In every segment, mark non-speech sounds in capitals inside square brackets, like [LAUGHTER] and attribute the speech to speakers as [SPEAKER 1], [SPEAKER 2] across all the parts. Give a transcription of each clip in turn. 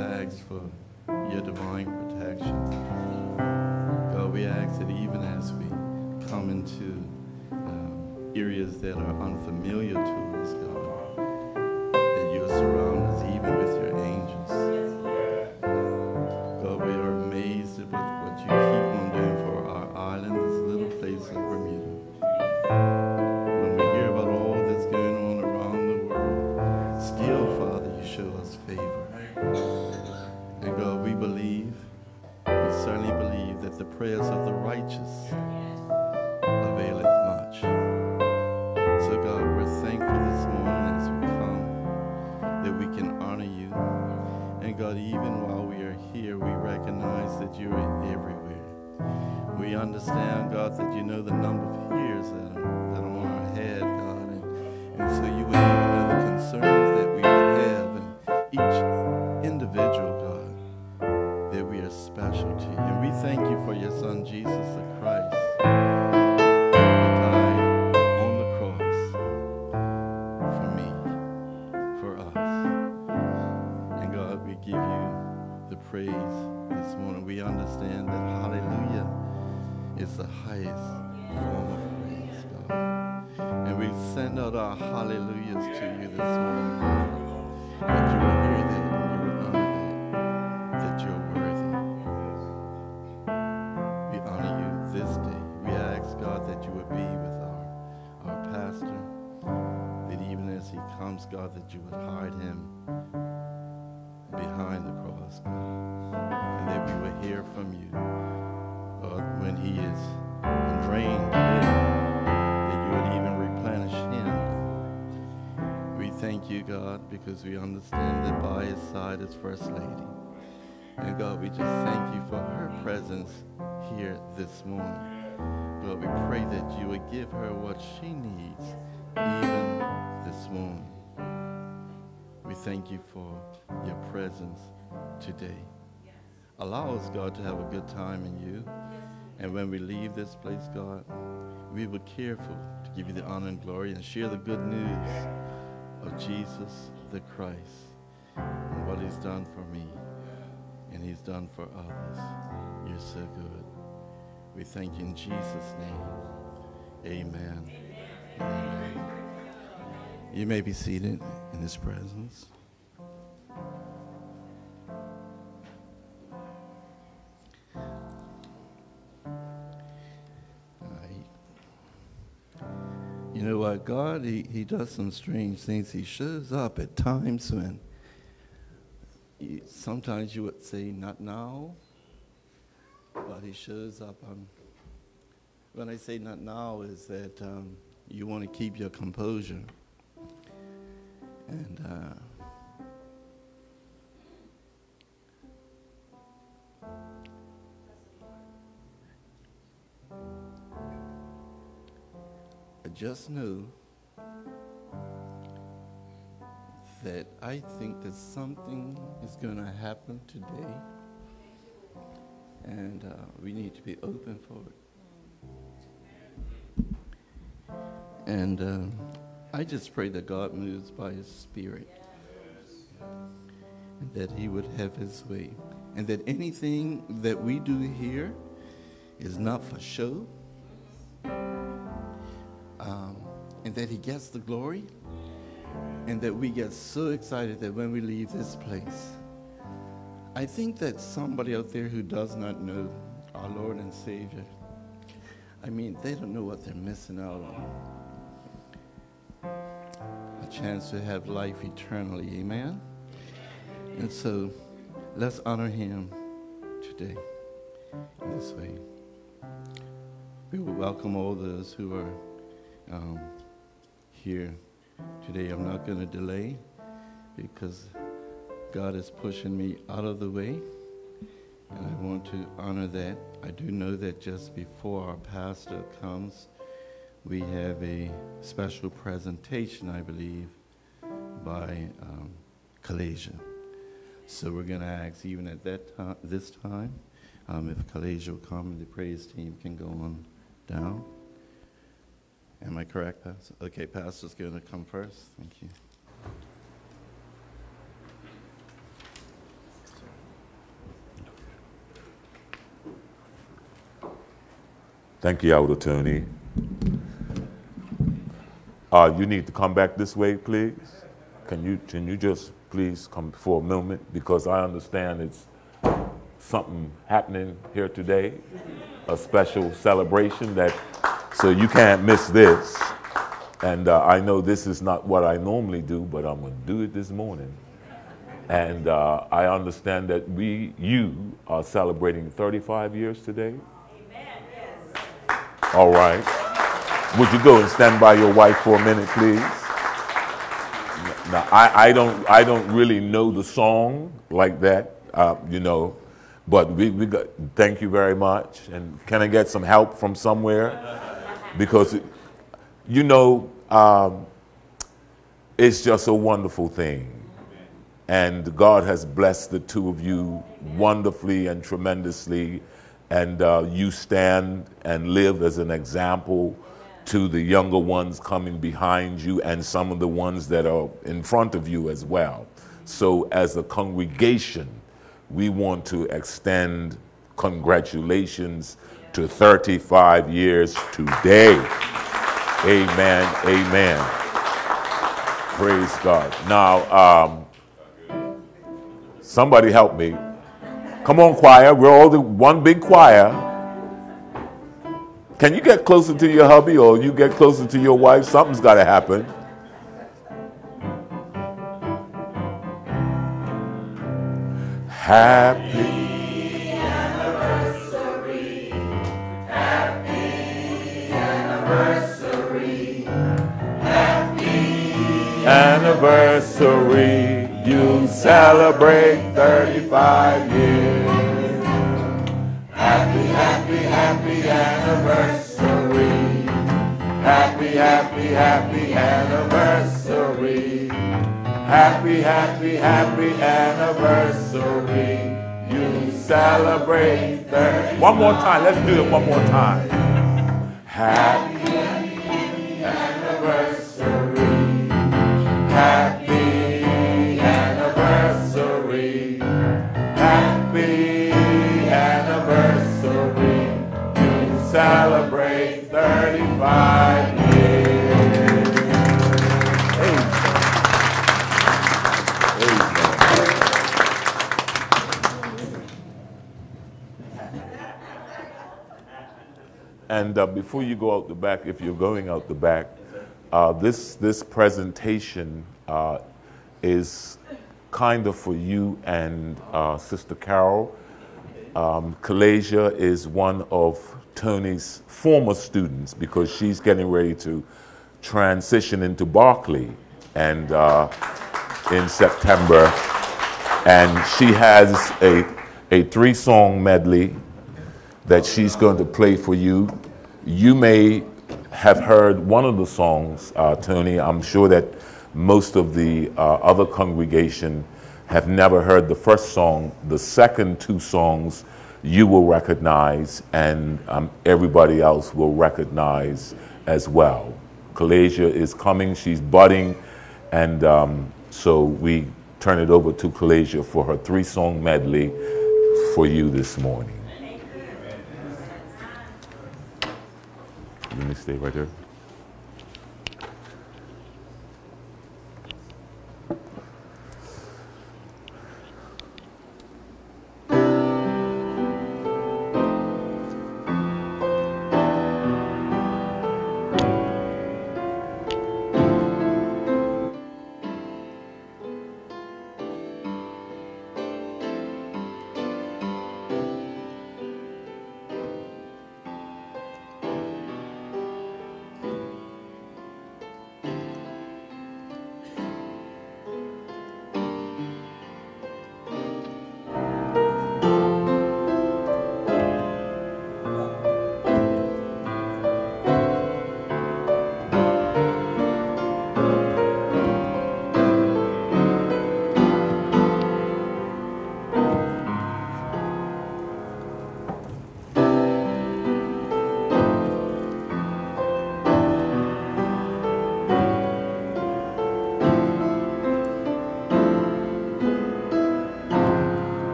[SPEAKER 1] ask for your divine protection. God, we ask that even as we come into um, areas that are unfamiliar to us, God, that you'll surround prayers of the righteous availeth much. So God, we're thankful this morning as we come that we can honor you. And God, even while we are here, we recognize that you are everywhere. We understand, God, that you know the number of hairs that are, that are on our head, God. And, and so you would because we understand that by his side is First Lady. And God, we just thank you for her presence here this morning. God, we pray that you would give her what she needs even this morning. We thank you for your presence today. Allow us, God, to have a good time in you. And when we leave this place, God, we will careful to give you the honor and glory and share the good news of Jesus the Christ and what he's done for me and he's done for others. You're so good. We thank you in Jesus' name. Amen. and Amen. You may be seated in his presence. God, he, he does some strange things. He shows up at times when sometimes you would say, not now, but he shows up. Um, when I say not now, is that um, you want to keep your composure. And uh, just know that I think that something is going to happen today, and uh, we need to be open for it. And um, I just pray that God moves by His Spirit, and that He would have His way, and that anything that we do here is not for show, and that He gets the glory, and that we get so excited that when we leave this place, I think that somebody out there who does not know our Lord and Savior, I mean, they don't know what they're missing out on. A chance to have life eternally, amen? And so let's honor Him today in this way. We will welcome all those who are um, here today. I'm not going to delay because God is pushing me out of the way, and I want to honor that. I do know that just before our pastor comes, we have a special presentation, I believe, by um, Kalasia. So we're going to ask, even at that time, this time, um, if Kalasia will come and the praise team can go on down. Am I correct, Pastor? Okay, Pastor's going to come first. Thank you.
[SPEAKER 2] Thank you, old attorney. Uh, you need to come back this way, please. Can you, can you just please come for a moment? Because I understand it's something happening here today, a special celebration that so you can't miss this. And uh, I know this is not what I normally do, but I'm going to do it this morning. And uh, I understand that we, you, are celebrating 35 years today. Amen. Yes. All right. Would you go and stand by your wife for a minute, please? Now, I, I don't, I don't really know the song like that, uh, you know, but we, we got, thank you very much. And can I get some help from somewhere? Because, you know, um, it's just a wonderful thing and God has blessed the two of you wonderfully and tremendously. And uh, you stand and live as an example to the younger ones coming behind you and some of the ones that are in front of you as well. So, as a congregation, we want to extend congratulations to 35 years today. Amen. Amen. Praise God. Now, um, Somebody help me. Come on, choir. We're all the one big choir. Can you get closer to your hubby or you get closer to your wife? Something's got to happen. Happy anniversary you celebrate 35 years. Happy, happy, happy anniversary. Happy, happy, happy anniversary. Happy, happy, happy anniversary. You celebrate 30. One more time. Let's do it one more time. Happy And uh, before you go out the back, if you're going out the back, uh, this, this presentation uh, is kind of for you and uh, Sister Carol. Um, Kalasia is one of Tony's former students because she's getting ready to transition into Berklee and uh, in September. And she has a, a three song medley that she's going to play for you. You may have heard one of the songs, uh, Tony. I'm sure that most of the uh, other congregation have never heard the first song. The second two songs you will recognize and um, everybody else will recognize as well. Kalasia is coming, she's budding, and um, so we turn it over to Kalasia for her three song medley for you this morning. Let me stay right there.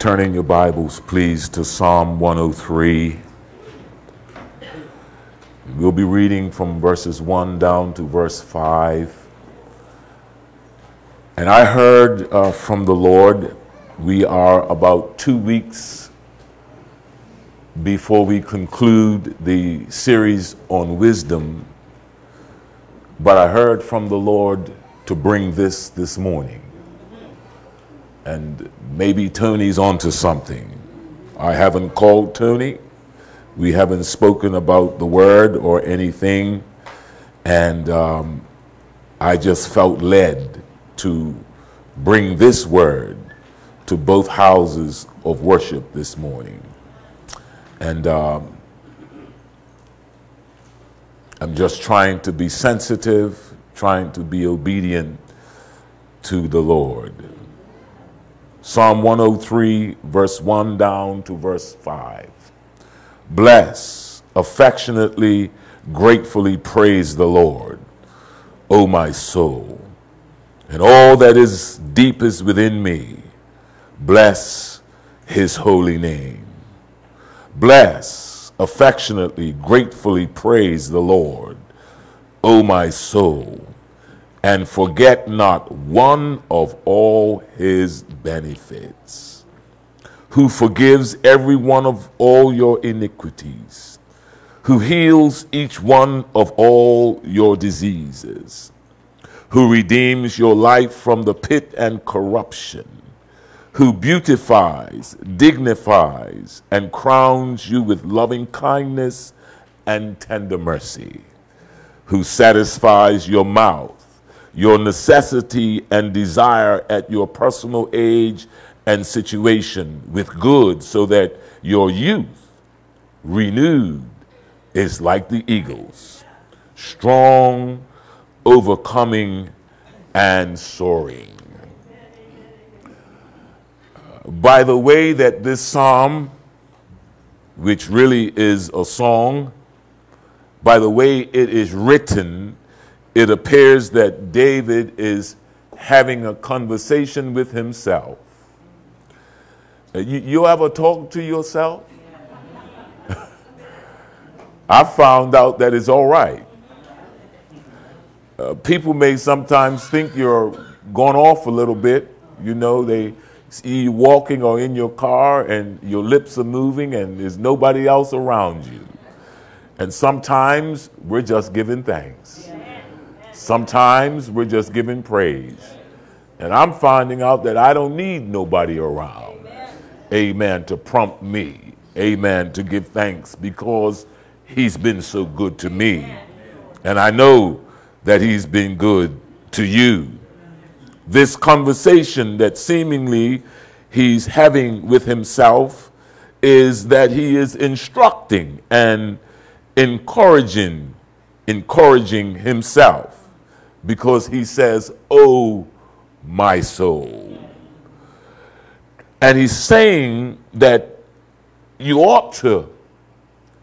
[SPEAKER 2] Turning your Bibles, please, to Psalm 103. We'll be reading from verses 1 down to verse 5. And I heard uh, from the Lord, we are about two weeks before we conclude the series on wisdom. But I heard from the Lord to bring this this morning maybe Tony's onto something. I haven't called Tony. We haven't spoken about the word or anything. And um, I just felt led to bring this word to both houses of worship this morning. And um, I'm just trying to be sensitive, trying to be obedient to the Lord. Psalm 103, verse 1 down to verse 5. Bless, affectionately, gratefully praise the Lord, O my soul, and all that is deepest within me. Bless his holy name. Bless, affectionately, gratefully praise the Lord, O my soul and forget not one of all his benefits, who forgives every one of all your iniquities, who heals each one of all your diseases, who redeems your life from the pit and corruption, who beautifies, dignifies, and crowns you with loving kindness and tender mercy, who satisfies your mouth your necessity and desire at your personal age and situation with good, so that your youth, renewed, is like the eagles, strong, overcoming, and soaring. By the way, that this psalm, which really is a song, by the way it is written, it appears that David is having a conversation with himself. Uh, You, you ever talk to yourself? [LAUGHS] I found out that it's all right. Uh, people may sometimes think you're going off a little bit. You know, they see you walking or in your car and your lips are moving and there's nobody else around you. And sometimes we're just giving thanks. Sometimes we're just giving praise. And I'm finding out that I don't need nobody around. Amen. To prompt me. Amen. To give thanks because he's been so good to me. And I know that he's been good to you. This conversation that seemingly he's having with himself is that he is instructing and encouraging encouraging himself because he says, "Oh, my soul." And he's saying that you ought to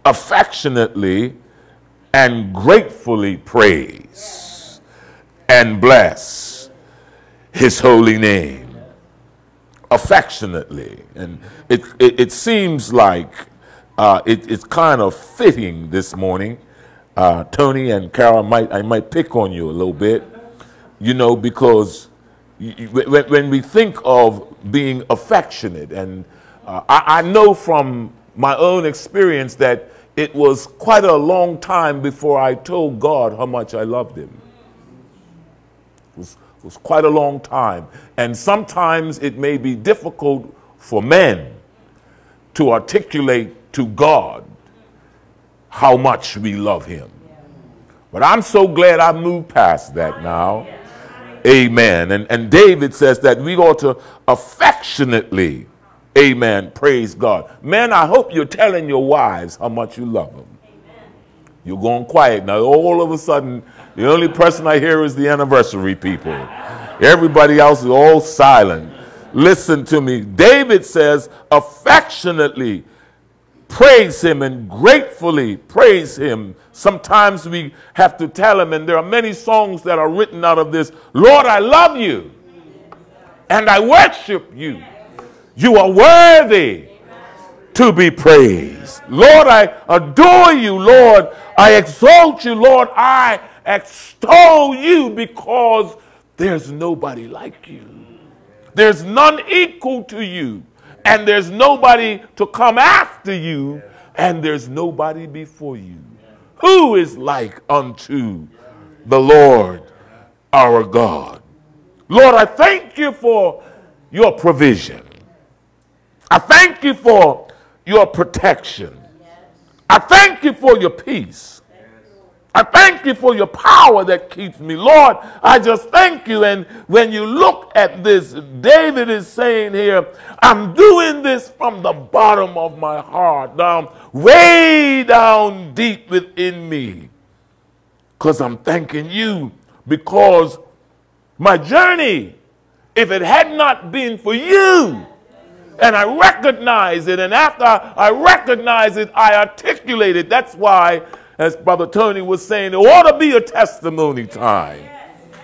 [SPEAKER 2] affectionately and gratefully praise and bless his holy name affectionately. And it, it, it seems like uh, it, it's kind of fitting this morning. Uh, Tony and Carol, might, I might pick on you a little bit, you know, because when, when we think of being affectionate, and uh, I, I know from my own experience that it was quite a long time before I told God how much I loved Him. It was, it was quite a long time. And sometimes it may be difficult for men to articulate to God how much we love Him. But I'm so glad I moved past that now. Amen. And, and David says that we ought to affectionately Amen. Praise God. Man, I hope you're telling your wives how much you love them. You're going quiet. Now, all of a sudden, the only person I hear is the anniversary people. Everybody else is all silent. Listen to me. David says, affectionately praise him and gratefully praise him. Sometimes we have to tell him, and there are many songs that are written out of this Lord, I love you and I worship you. You are worthy to be praised. Lord, I adore you. Lord, I exalt you. Lord, I extol you because there's nobody like you. There's none equal to you. And there's nobody to come after you. And there's nobody before you. Who is like unto the Lord our God? Lord, I thank you for your provision. I thank you for your protection. I thank you for your peace. I thank you for your power that keeps me. Lord, I just thank you. And when you look at this, David is saying here, I'm doing this from the bottom of my heart, down, way down deep within me. Because I'm thanking you because my journey, if it had not been for you, and I recognize it. And after I recognize it, I articulate it. That's why, as Brother Tony was saying, it ought to be a testimony time.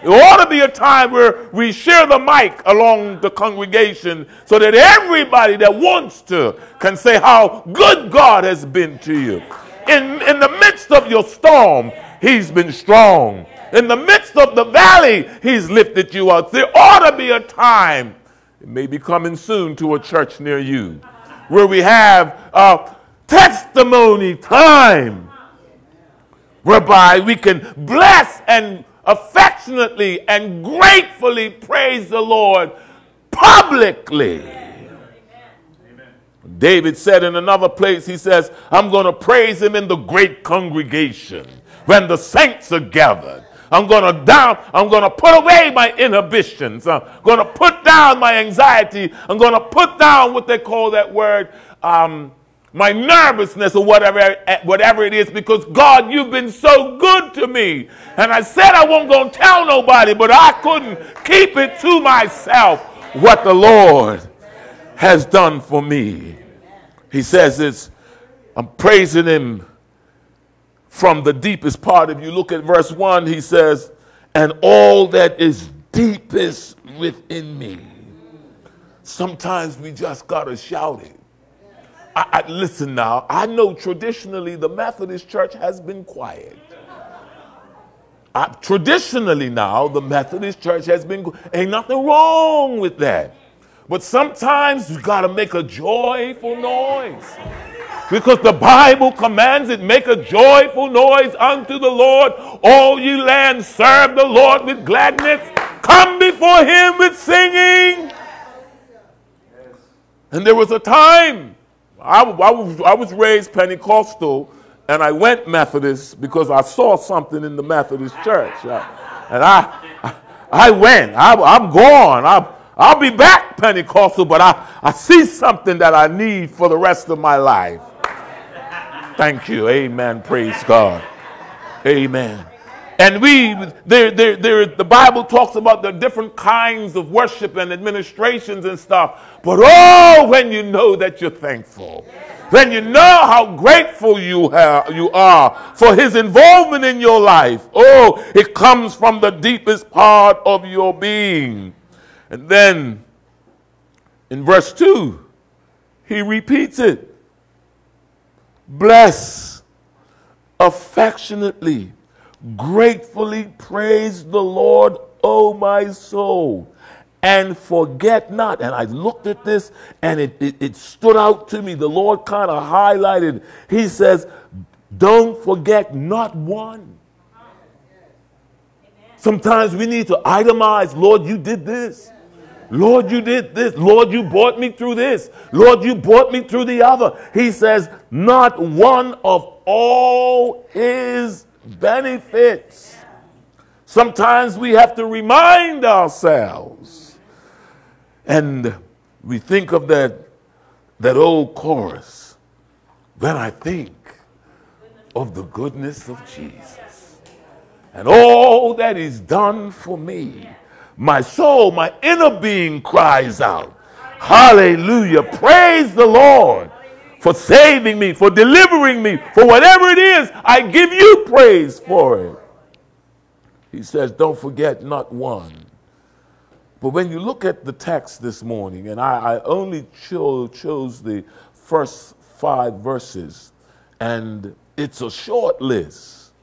[SPEAKER 2] It ought to be a time where we share the mic along the congregation so that everybody that wants to can say how good God has been to you. In, in the midst of your storm, He's been strong. In the midst of the valley, He's lifted you up. There ought to be a time it may be coming soon to a church near you where we have a testimony time whereby we can bless and affectionately and gratefully praise the Lord publicly. David said in another place, he says, I'm going to praise him in the great congregation when the saints are gathered. I'm going to down, I'm going to put away my inhibitions. I'm going to put down my anxiety. I'm going to put down what they call that word, um, my nervousness or whatever, eh, whatever it is, because God, you've been so good to me. And I said I wasn't going to tell nobody, but I couldn't keep it to myself what the Lord has done for me. He says it's, I'm praising him from the deepest part. If you look at verse 1, he says, And all that is deepest within me. Sometimes we just got to shout it. I, I, listen now, I know traditionally the Methodist Church has been quiet. I, traditionally now, the Methodist Church has been, ain't nothing wrong with that. But sometimes you got to make a joyful noise. Because the Bible commands it, make a joyful noise unto the Lord. All ye lands, serve the Lord with gladness. Come before him with singing. And there was a time, I, I, was, I was raised Pentecostal, and I went Methodist because I saw something in the Methodist church. Uh, and I, I went. I, am gone. I, I'll be back Pentecostal, but I, I see something that I need for the rest of my life. Thank you. Amen. Praise God. Amen. And we, there, there, there, the Bible talks about the different kinds of worship and administrations and stuff. But oh, when you know that you're thankful, then you know how grateful you, have, you are for his involvement in your life. Oh, it comes from the deepest part of your being. And then in verse 2, he repeats it. Bless affectionately Gratefully praise the Lord, O my soul, and forget not. And I looked at this and it, it, it stood out to me. The Lord kind of highlighted. He says, Don't forget not one. Sometimes we need to itemize, Lord, you did this. Lord, you did this. Lord, you brought me through this. Lord, you brought me through the other. He says, not one of all his benefits. Sometimes we have to remind ourselves. And we think of that, that old chorus. When I think of the goodness of Jesus and all that He's done for me, my soul, my inner being cries out, Hallelujah. Praise the Lord for saving me, for delivering me, for whatever it is, I give you praise for it. He says, Don't forget not one. But when you look at the text this morning, and I, I only cho- chose the first five verses, and it's a short list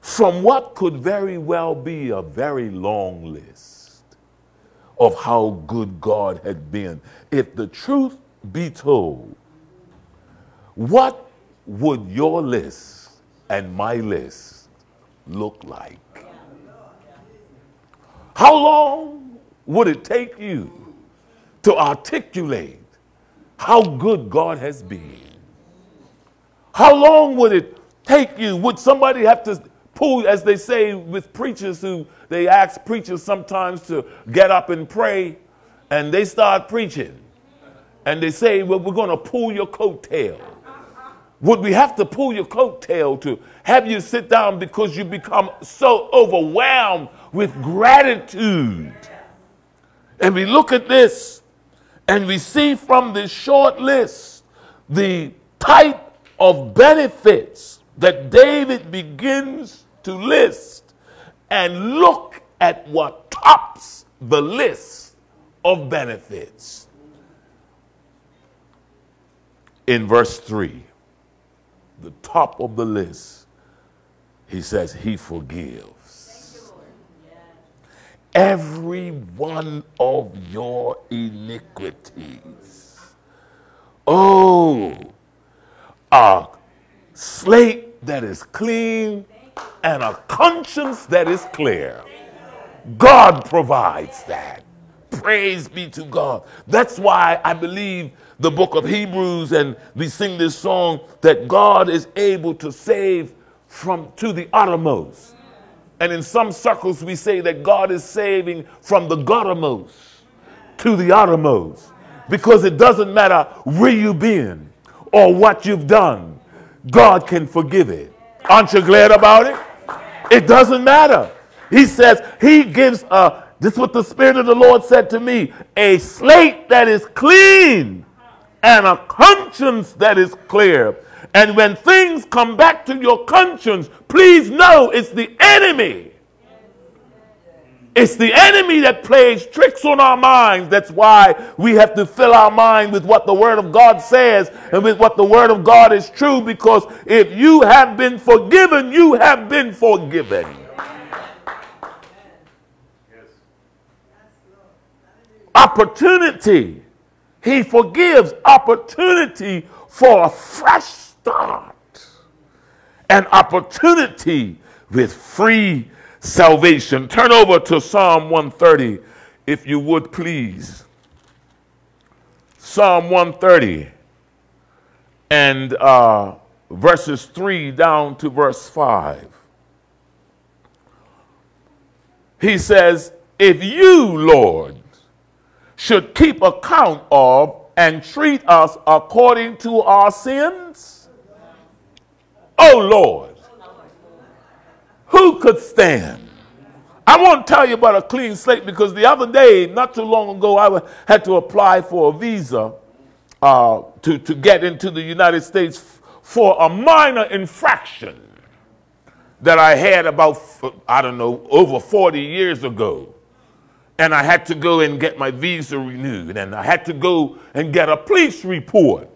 [SPEAKER 2] from what could very well be a very long list of how good God had been. If the truth be told, what would your list and my list look like? How long would it take you to articulate how good God has been? How long would it take you? Would somebody have to pull, as they say with preachers who they ask preachers sometimes to get up and pray, and they start preaching, and they say, Well, we're going to pull your coattail. Would we have to pull your coattail to have you sit down because you become so overwhelmed with gratitude? And we look at this and we see from this short list the type of benefits that David begins to list and look at what tops the list of benefits. In verse 3 the top of the list, he says he forgives every one of your iniquities. Oh, a slate that is clean and a conscience that is clear. God provides that. Praise be to God. That's why I believe the book of Hebrews and we sing this song that God is able to save from to the uttermost. And in some circles we say that God is saving from the guttermost to the uttermost. Because it doesn't matter where you've been or what you've done, God can forgive it. Aren't you glad about it? It doesn't matter. He says he gives a this is what the Spirit of the Lord said to me a slate that is clean and a conscience that is clear. And when things come back to your conscience, please know it's the enemy. It's the enemy that plays tricks on our minds. That's why we have to fill our mind with what the Word of God says and with what the Word of God is true. Because if you have been forgiven, you have been forgiven. Opportunity he forgives opportunity for a fresh start, an opportunity with free salvation. Turn over to Psalm 130, if you would please. Psalm 130. And uh, verses 3 down to verse 5. He says, If you, Lord, should keep account of and treat us according to our sins, oh Lord, who could stand? I want to tell you about a clean slate because the other day, not too long ago, I had to apply for a visa uh, to, to get into the United States for a minor infraction that I had about, I don't know, over 40 years ago. And I had to go and get my visa renewed. And I had to go and get a police report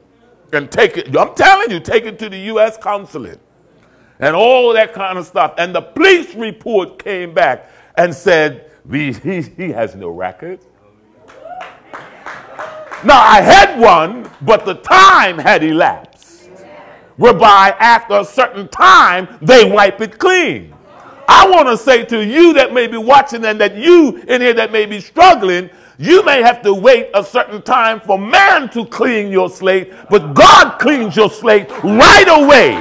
[SPEAKER 2] and take it. I'm telling you, take it to the U.S. consulate and all that kind of stuff. And the police report came back and said, he, he has no record. Now, I had one, but the time had elapsed, whereby after a certain time, they wipe it clean. I want to say to you that may be watching and that you in here that may be struggling, you may have to wait a certain time for man to clean your slate, but God cleans your slate right away.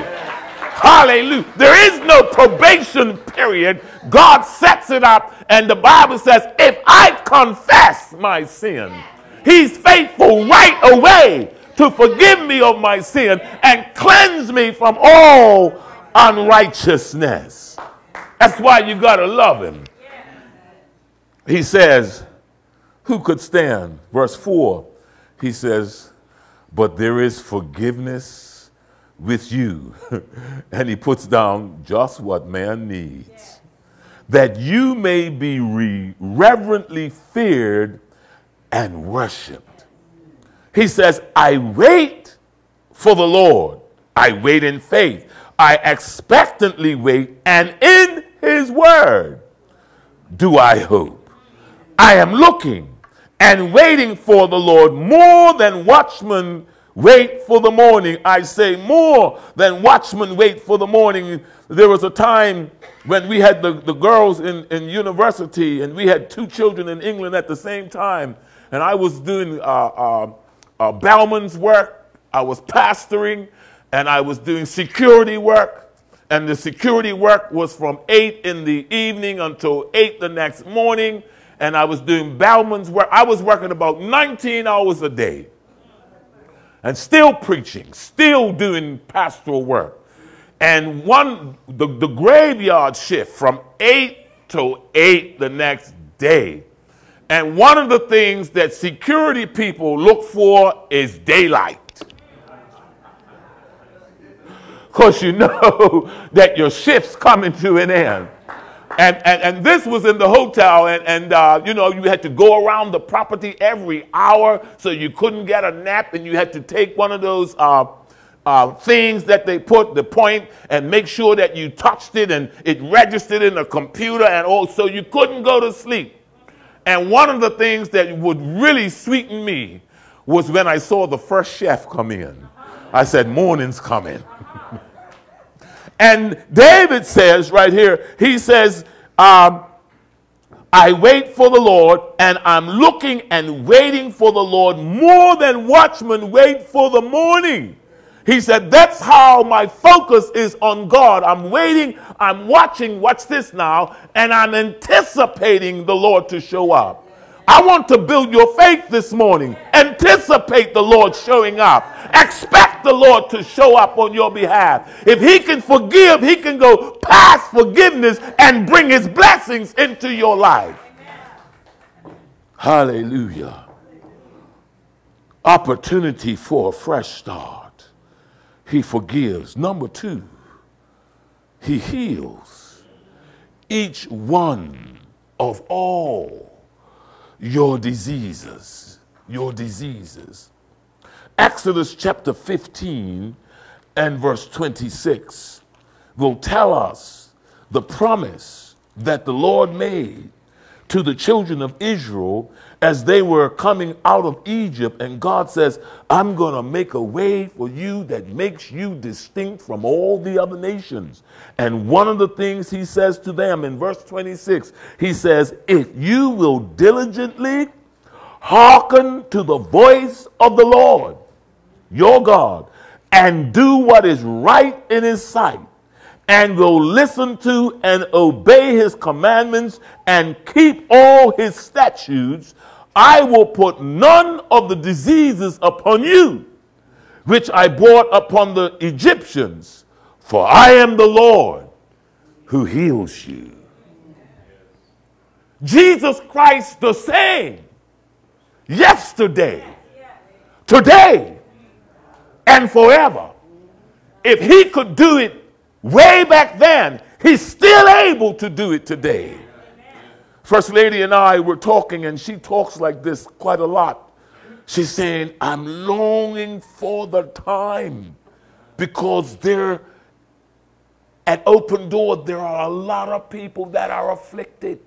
[SPEAKER 2] Hallelujah. There is no probation period. God sets it up, and the Bible says, if I confess my sin, He's faithful right away to forgive me of my sin and cleanse me from all unrighteousness. That's why you got to love him. He says, Who could stand? Verse 4, he says, But there is forgiveness with you. [LAUGHS] and he puts down just what man needs. That you may be re- reverently feared and worshiped. He says, I wait for the Lord. I wait in faith. I expectantly wait, and in his word do I hope. I am looking and waiting for the Lord more than watchmen wait for the morning. I say more than watchmen wait for the morning. There was a time when we had the, the girls in, in university and we had two children in England at the same time. And I was doing uh, uh, uh, bellman's work, I was pastoring, and I was doing security work and the security work was from 8 in the evening until 8 the next morning. And I was doing bellman's work. I was working about 19 hours a day and still preaching, still doing pastoral work. And one, the, the graveyard shift from 8 to 8 the next day. And one of the things that security people look for is daylight. Because you know [LAUGHS] that your shift's coming to an end. And, and, and this was in the hotel, and, and uh, you know, you had to go around the property every hour, so you couldn't get a nap, and you had to take one of those uh, uh, things that they put the point and make sure that you touched it and it registered in the computer, and also you couldn't go to sleep. And one of the things that would really sweeten me was when I saw the first chef come in. I said, Morning's coming. And David says right here, he says, um, I wait for the Lord, and I'm looking and waiting for the Lord more than watchmen wait for the morning. He said, That's how my focus is on God. I'm waiting, I'm watching, watch this now, and I'm anticipating the Lord to show up. I want to build your faith this morning. Anticipate the Lord showing up. Expect the Lord to show up on your behalf. If He can forgive, He can go past forgiveness and bring His blessings into your life. Hallelujah. Opportunity for a fresh start. He forgives. Number two, He heals each one of all your diseases. Your diseases. Exodus chapter 15 and verse 26 will tell us the promise that the Lord made to the children of Israel as they were coming out of Egypt. And God says, I'm going to make a way for you that makes you distinct from all the other nations. And one of the things he says to them in verse 26, he says, If you will diligently hearken to the voice of the Lord, your God, and do what is right in his sight and will listen to and obey his commandments and keep all his statutes, I will put none of the diseases upon you which I brought upon the Egyptians, for I am the Lord who heals you. Jesus Christ the same yesterday, today, and forever. If he could do it way back then, he's still able to do it today. First Lady and I were talking, and she talks like this quite a lot. She's saying, I'm longing for the time because there at open door there are a lot of people that are afflicted.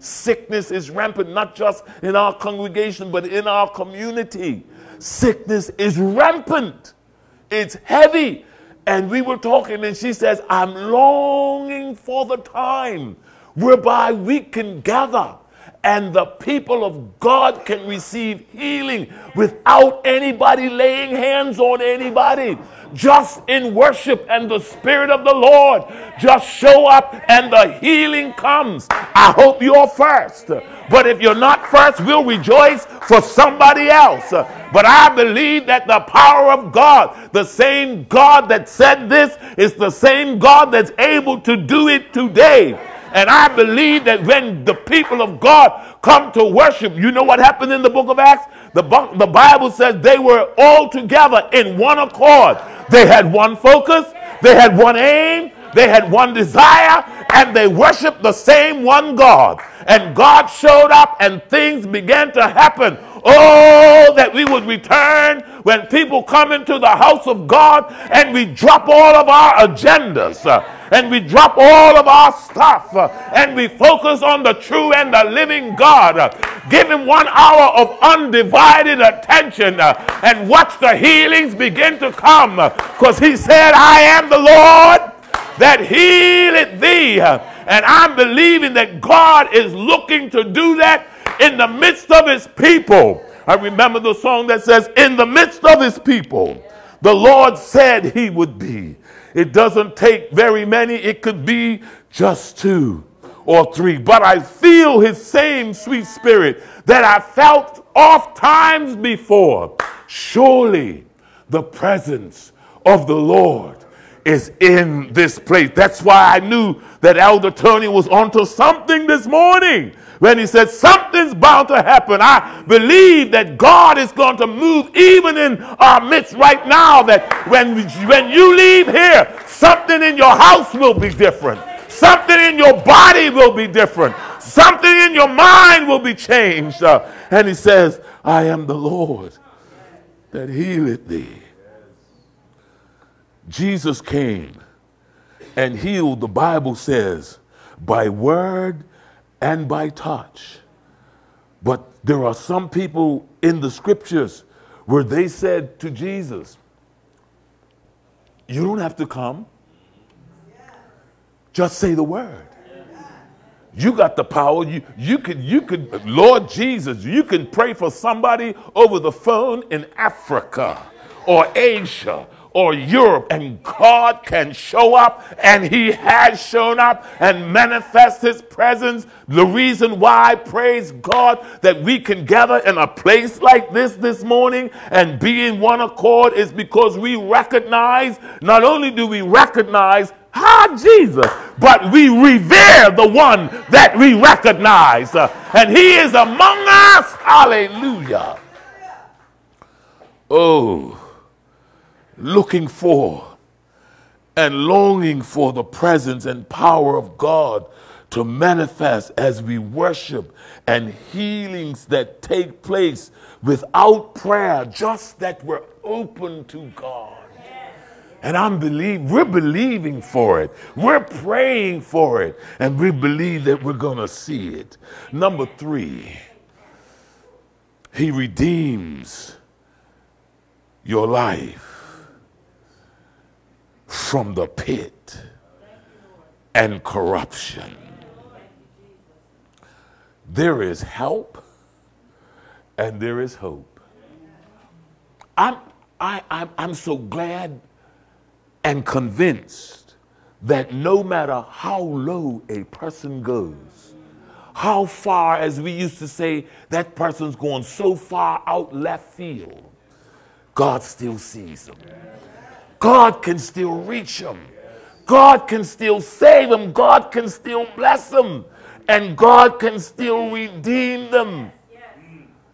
[SPEAKER 2] Sickness is rampant not just in our congregation but in our community. Sickness is rampant. It's heavy. And we were talking and she says i'm longing for the time whereby we can gather and the people of God can receive healing without anybody laying hands on anybody. Just in worship and the Spirit of the Lord just show up and the healing comes. I hope you're first. But if you're not first, we'll rejoice for somebody else. But I believe that the power of God, the same God that said this, is the same God that's able to do it today. And I believe that when the people of God come to worship, you know what happened in the book of Acts? The, the Bible says they were all together in one accord. They had one focus, they had one aim, they had one desire, and they worshiped the same one God. And God showed up, and things began to happen. Oh, that we would return when people come into the house of God and we drop all of our agendas and we drop all of our stuff uh, and we focus on the true and the living God. Uh, give him one hour of undivided attention uh, and watch the healings begin to come because he said, I am the Lord that healeth thee. And I'm believing that God is looking to do that in the midst of his people. I remember the song that says, In the midst of his people, the Lord said he would be. It doesn't take very many, it could be just two or three. But I feel his same sweet spirit that I felt oft times before. Surely the presence of the Lord is in this place. That's why I knew that Elder Tony was onto something this morning when he said something's bound to happen. I believe that God is going to move even in our midst right now. That when, when you leave here, something in your house will be different. Something in your body will be different. Something in your mind will be changed. Uh, and he says, I am the Lord that healeth thee. Jesus came and healed, the Bible says, by word and by touch. But there are some people in the scriptures where they said to Jesus, You don't have to come. Just say the word. You got the power. You, you could, you could, Lord Jesus, you can pray for somebody over the phone in Africa or Asia or Europe, and God can show up, and He has shown up and manifest His presence. The reason why, praise God, that we can gather in a place like this this morning and be in one accord is because we recognize, not only do we recognize Ah, Jesus. But we revere the one that we recognize. Uh, and he is among us. Hallelujah. Oh looking for and longing for the presence and power of God to manifest as we worship and healings that take place without prayer, just that we're open to God. And I'm believe we're believing for it. We're praying for it. And we believe that we're gonna see it. Number three, he redeems your life from the pit and corruption. There is help and there is hope. I'm, I, I'm, I'm so glad and convinced that no matter how low a person goes, how far, as we used to say, that person's going so far out left field, God still sees them. God can still reach them. God can still save them. God can still bless them. And God can still redeem them.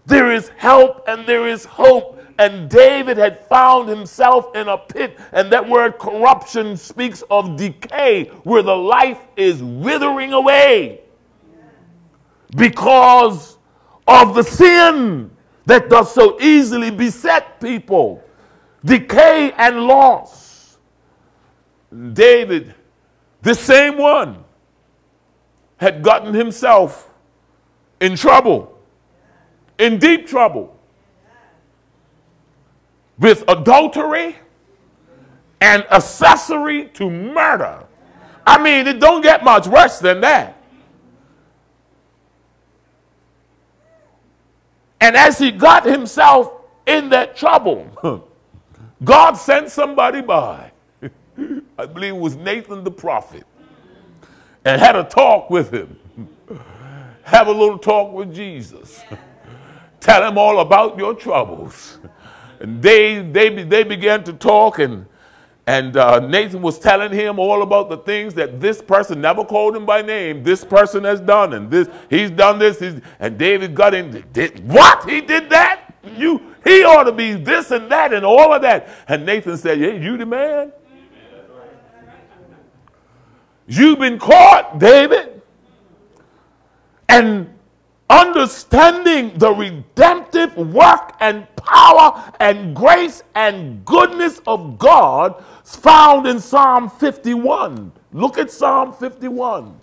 [SPEAKER 2] There is help and there is hope. And David had found himself in a pit. And that word corruption speaks of decay, where the life is withering away because of the sin that does so easily beset people decay and loss. David, the same one, had gotten himself in trouble, in deep trouble, with adultery and accessory to murder. I mean, it don't get much worse than that. And as he got himself in that trouble, [LAUGHS] God sent somebody by. [LAUGHS] I believe it was Nathan the prophet. And had a talk with him. [LAUGHS] Have a little talk with Jesus. [LAUGHS] Tell him all about your troubles. And they, they, they began to talk, and, and uh, Nathan was telling him all about the things that this person never called him by name. This person has done, and this he's done this. He's, and David got in. Did, what? He did that? You, he ought to be this and that and all of that. And Nathan said, Hey, you the man? You've been caught, David. And understanding the redemptive work and power and grace and goodness of God found in Psalm 51. Look at Psalm 51.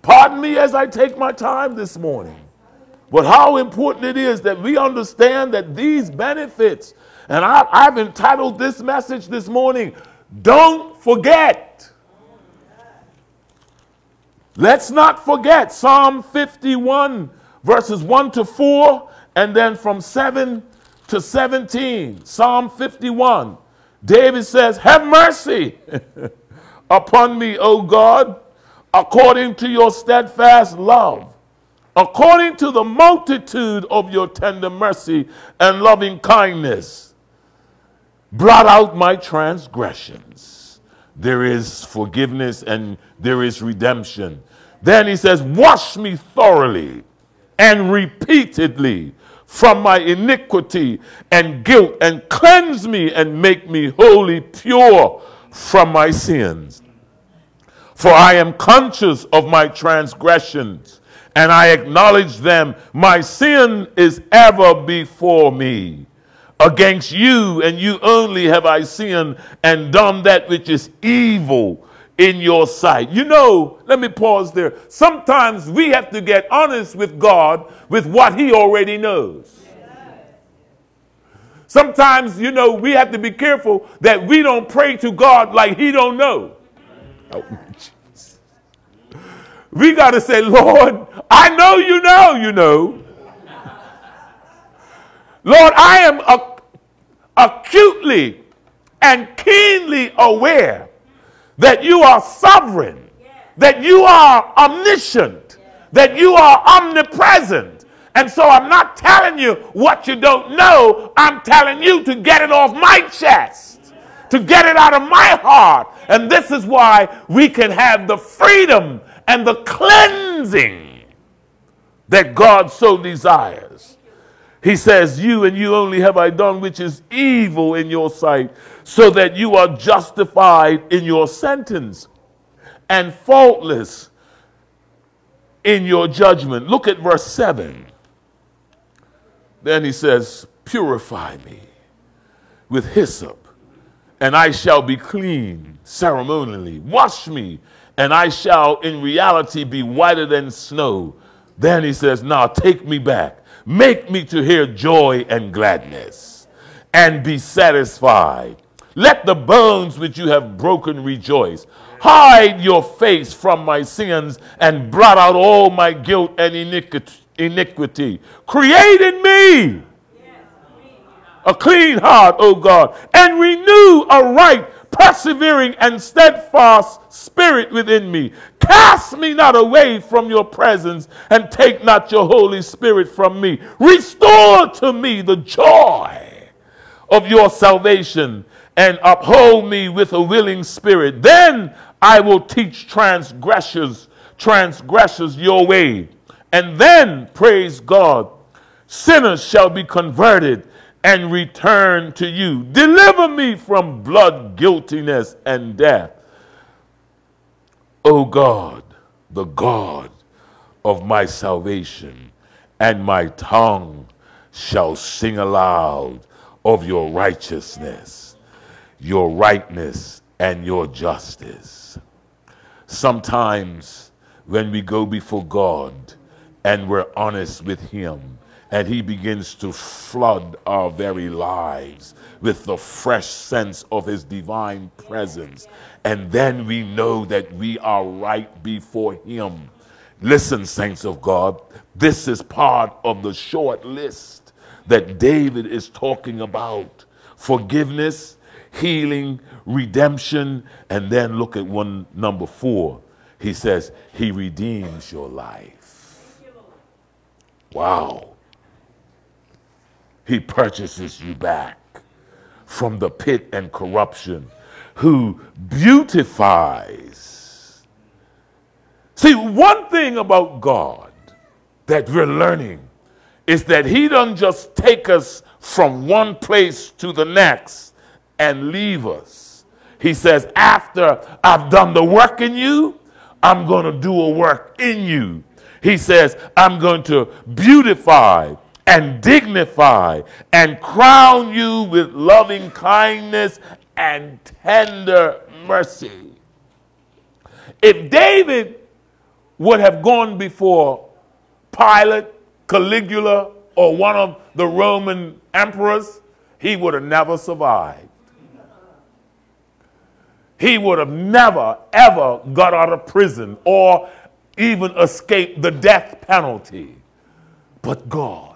[SPEAKER 2] Pardon me as I take my time this morning. But how important it is that we understand that these benefits, and I, have entitled this message this morning, Don't Forget. Let's not forget Psalm 51, verses 1 to 4, and then from 7 to 17. Psalm 51. David says, Have mercy [LAUGHS] upon me, O God, according to your steadfast love according to the multitude of your tender mercy and loving kindness, blot out my transgressions. There is forgiveness and there is redemption. Then he says, Wash me thoroughly and repeatedly from my iniquity and guilt, and cleanse me and make me wholly pure from my sins. For I am conscious of my transgressions and I acknowledge them. My sin is ever before me. Against you and you only have I sinned and done that which is evil in your sight. You know, let me pause there. Sometimes we have to get honest with God with what He already knows. Sometimes, you know, we have to be careful that we don't pray to God like He don't know. Oh, we got to say, Lord, I know you know, you know. Lord, I am acutely and keenly aware that you are sovereign, that you are omniscient, that you are omnipresent. And so I'm not telling you what you don't know. I'm telling you to get it off my chest, to get it out of my heart. And this is why we can have the freedom and the cleansing that God so desires. He says, You and you only have I done which is evil in your sight, so that you are justified in your sentence and faultless in your judgment. Look at verse 7. Then he says, Purify me with hyssop, and I shall be clean ceremonially. Wash me, and I shall in reality be whiter than snow. Then he says, Now take me back. Make me to hear joy and gladness and be satisfied. Let the bones which you have broken rejoice. Hide your face from my sins and blot out all my guilt and iniquity. Create in me a clean heart, O God, and renew a right, persevering, and steadfast spirit within me. Cast me not away from your presence, and take not your Holy Spirit from me. Restore to me the joy of your salvation, and uphold me with a willing spirit. Then I will teach transgressors, transgressors your way. And then, praise God, sinners shall be converted and return to you. Deliver me from blood guiltiness and death. O God, the God of my salvation, and my tongue shall sing aloud of your righteousness, your rightness, and your justice. Sometimes when we go before God and we're honest with Him, and he begins to flood our very lives with the fresh sense of his divine presence. And then we know that we are right before him. Listen, saints of God, this is part of the short list that David is talking about forgiveness, healing, redemption, and then look at one number four. He says, He redeems your life. Wow. He purchases you back from the pit and corruption, who beautifies. See, one thing about God that we're learning is that He doesn't just take us from one place to the next and leave us. He says, after I've done the work in you, I'm going to do a work in you. He says, I'm going to beautify and dignify and crown you with loving kindness and tender mercy. If David would have gone before Pilate, Caligula, or one of the Roman emperors, he would have never survived. He would have never, ever got out of prison or even escaped the death penalty. But God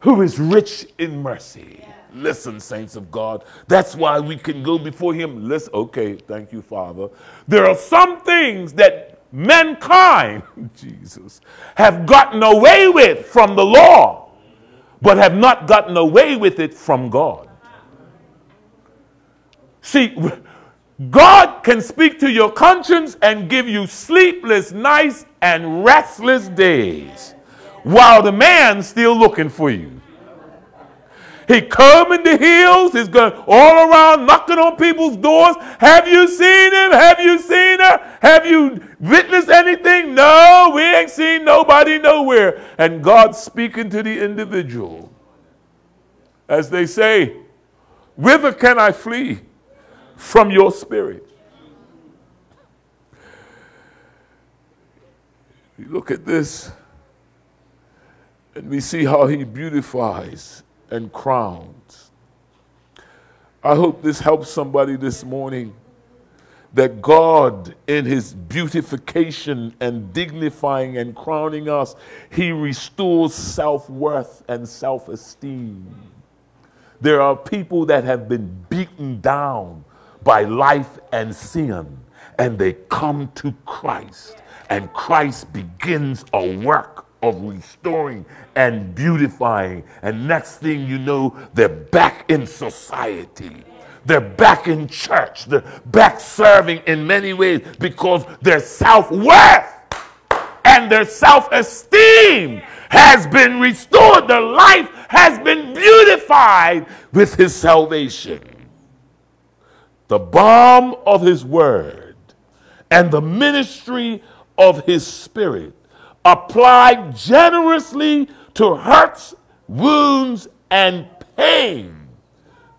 [SPEAKER 2] who is rich in mercy. Listen, saints of God. That's why we can go before Him. Listen, okay, thank you, Father. There are some things that mankind, [LAUGHS] Jesus, have gotten away with from the law, but have not gotten away with it from God. See, God can speak to your conscience and give you sleepless nights and restless days while the man's still looking for you. He combing the hills. He's going all around knocking on people's doors. Have you seen him? Have you seen her? Have you witnessed anything? No, we ain't seen nobody nowhere. And God's speaking to the individual. As they say, whither can I flee from your spirit? We look at this and we see how he beautifies and crowns. I hope this helps somebody this morning that God, in his beautification and dignifying and crowning us, he restores self worth and self esteem. There are people that have been beaten down by life and sin, and they come to Christ, and Christ begins a work of restoring and beautifying. And next thing you know, they're back in society. They're back in church. They're back serving in many ways because their self worth and their self esteem has been restored. Their life has been beautified with His salvation. The balm of His word and the ministry of His Spirit applied generously to hurts, wounds, and pain.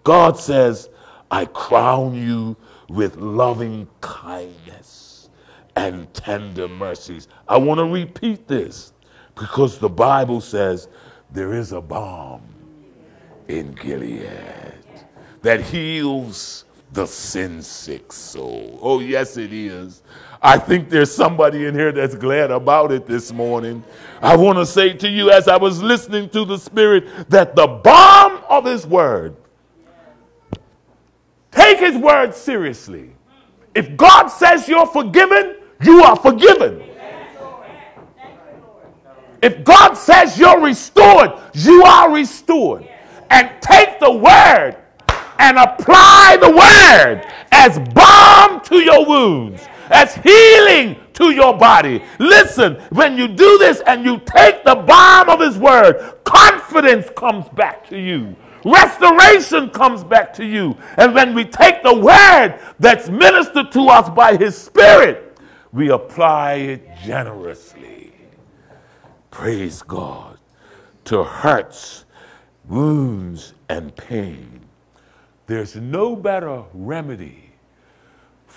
[SPEAKER 2] God says, I crown you with loving kindness and tender mercies. I want to repeat this because the Bible says there is a balm in Gilead that heals the sin sick soul. Oh, yes, it is. I think there's somebody in here that's glad about it this morning. I want to say to you, as I was listening to the Spirit, that the balm of his word. Take his word seriously. If God says you're forgiven, you are forgiven. If God says you're restored, you are restored. And take the word and apply the word as balm to your wounds, as healing to your body. Listen, when you do this and you take the balm of his word, confidence comes back to you. Restoration comes back to you. And when we take the word that's ministered to us by his spirit, we apply it generously. Praise God. To hurts, wounds, and pain. There's no better remedy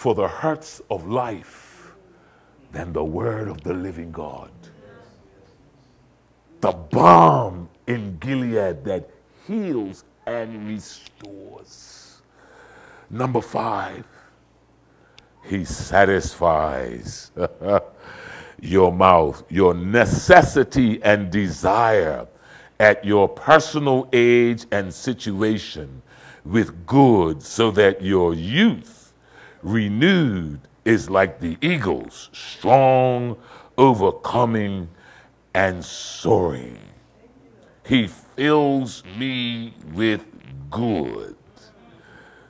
[SPEAKER 2] for the hurts of life than the word of the living God. The balm in Gilead that heals and restores. Number five, he satisfies [LAUGHS] your mouth, your necessity and desire at your personal age and situation with good, so that your youth renewed is like the eagles, strong, overcoming, and soaring. He fills me with good,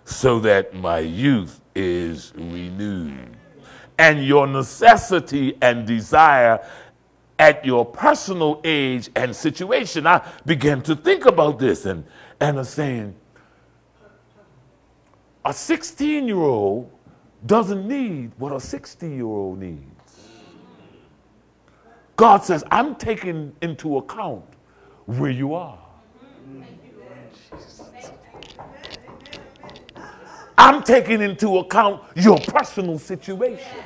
[SPEAKER 2] so that my youth is renewed. And your necessity and desire at your personal age and situation. I began to think about this and, and I'm saying, a 16 year old doesn't need what a 60 year old needs. God says, I'm taking into account where you are. I'm taking into account your personal situation.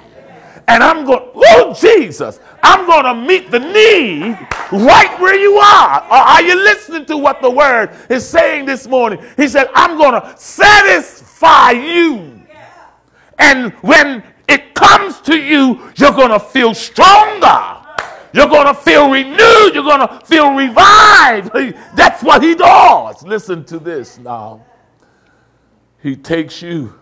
[SPEAKER 2] And I'm going, oh Jesus, I'm going to meet the need right where you are. Are you listening to what the word is saying this morning? He said, I'm going to satisfy you. And when it comes to you, you're going to feel stronger. You're going to feel renewed. You're going to feel revived. That's what he does. Listen to this now. He takes you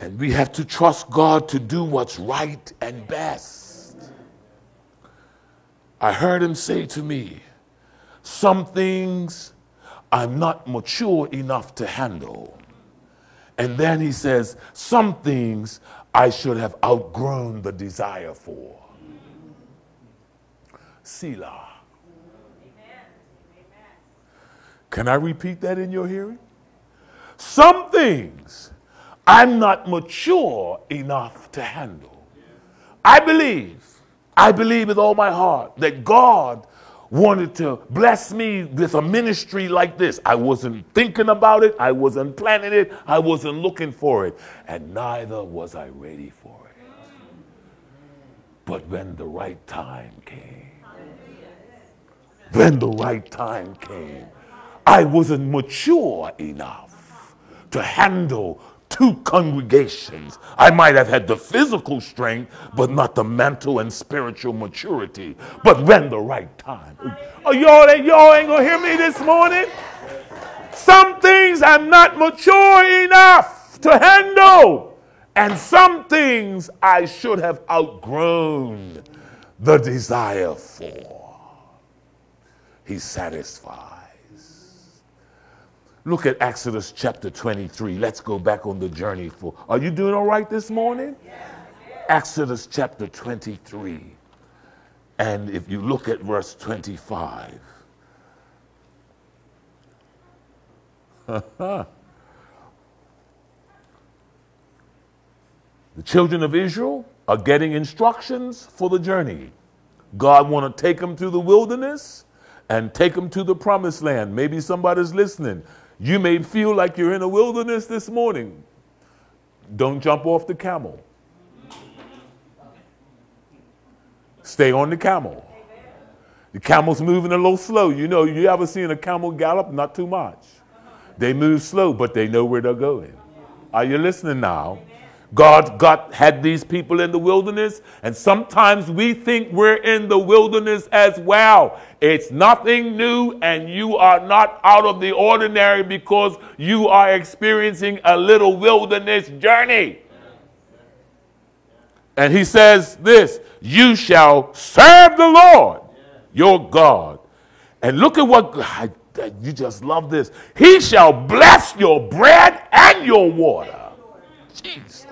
[SPEAKER 2] And we have to trust God to do what's right and best. I heard him say to me, Some things I'm not mature enough to handle. And then he says, Some things I should have outgrown the desire for. Selah. Can I repeat that in your hearing? Some things I'm not mature enough to handle. I believe, I believe with all my heart that God wanted to bless me with a ministry like this. I wasn't thinking about it, I wasn't planning it, I wasn't looking for it, and neither was I ready for it. But when the right time came, when the right time came, I wasn't mature enough to handle two congregations. I might have had the physical strength, but not the mental and spiritual maturity. But when the right time. Oh, y'all, y'all ain't gonna hear me this morning? Some things I'm not mature enough to handle. And some things I should have outgrown the desire for. He's satisfied. Look at Exodus chapter 23. Let's go back on the journey for. Are you doing all right this morning? Exodus chapter 23. And if you look at verse 25. [LAUGHS] the children of Israel are getting instructions for the journey. God want to take them through the wilderness and take them to the promised land. Maybe somebody's listening. You may feel like you're in a wilderness this morning. Don't jump off the camel. Stay on the camel. The camel's moving a little slow. You know, you ever seen a camel gallop? Not too much. They move slow, but they know where they're going. Are you listening now? God got had these people in the wilderness, and sometimes we think we're in the wilderness as well. It's nothing new, and you are not out of the ordinary because you are experiencing a little wilderness journey. And he says this You shall serve the Lord your God. And look at what you just love this. He shall bless your bread and your water. Jesus.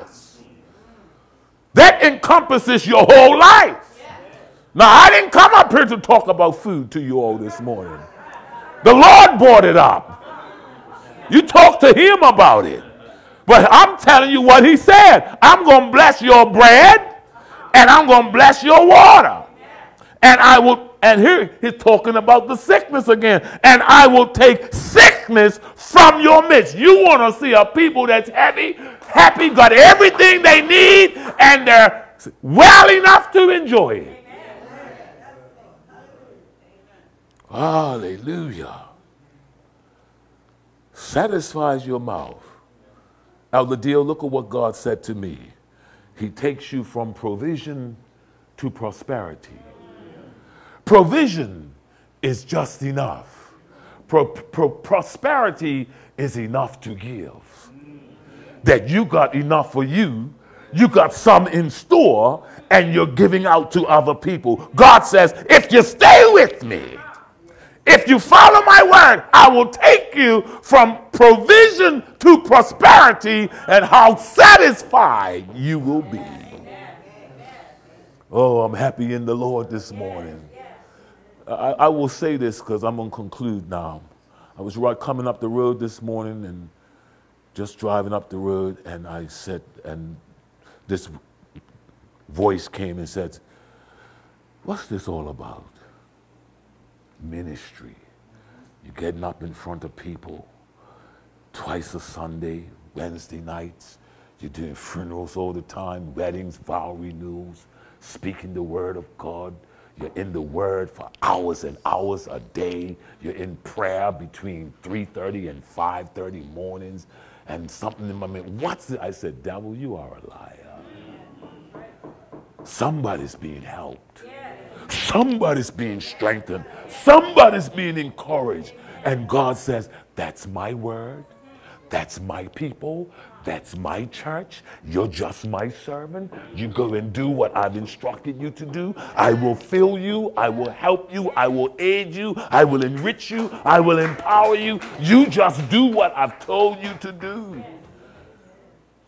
[SPEAKER 2] That encompasses your whole life. Now, I didn't come up here to talk about food to you all this morning. The Lord brought it up. You talk to Him about it. But I'm telling you what He said. I'm going to bless your bread and I'm going to bless your water. And I will and here he's talking about the sickness again. And I will take sickness from your midst. You want to see a people that's happy, happy, got everything they need, and they're well enough to enjoy it. Hallelujah. Satisfies your mouth. Elder Deal, look at what God said to me. He takes you from provision to prosperity. Provision is just enough. Pro, pro, prosperity is enough to give. That you got enough for you, you got some in store, and you're giving out to other people. God says, if you stay with me, if you follow my word, I will take you from provision to prosperity, and how satisfied you will be. Oh, I'm happy in the Lord this morning. I, I will say this because I'm going to conclude now. I was right coming up the road this morning and just driving up the road, and I said, and this voice came and said, What's this all about? Ministry. You're getting up in front of people twice a Sunday, Wednesday nights. You're doing funerals all the time, weddings, vow renewals, speaking the word of God. You're in the Word for hours and hours a day. You're in prayer between 3:30 and 5:30 mornings, and something in my mind. What's it? I said, "Devil, you are a liar. Somebody's being helped. Somebody's being strengthened. Somebody's being encouraged." And God says, "That's my word. That's my people. That's my church. You're just my servant. You go and do what I've instructed you to do. I will fill you. I will help you. I will aid you. I will enrich you. I will empower you. You just do what I've told you to do.